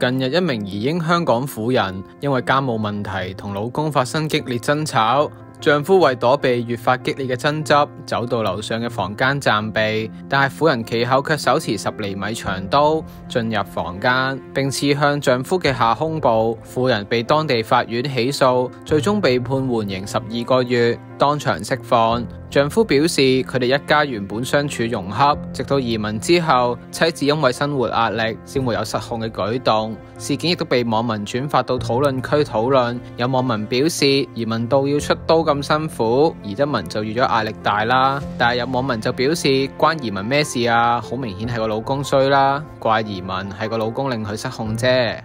近日一名移英香港妇人因为家务问题同老公发生激烈争吵，丈夫為躲避越發激烈嘅爭執，走到樓上嘅房間暫避，但係婦人其後卻手持十厘米長刀進入房間，並刺向丈夫嘅下胸部。婦人被當地法院起訴，最終被判缓刑十二個月，當場釋放。丈夫表示，佢哋一家原本相處融洽，直到移民之後，妻子因為生活壓力先會有失控嘅舉動。事件亦都被網民轉發到討論區討論。有網民表示，移民到要出刀咁辛苦，移得文就遇咗壓力大啦。但係有網民就表示，關移民咩事啊？好明顯係個老公衰啦，怪移民係個老公令佢失控啫。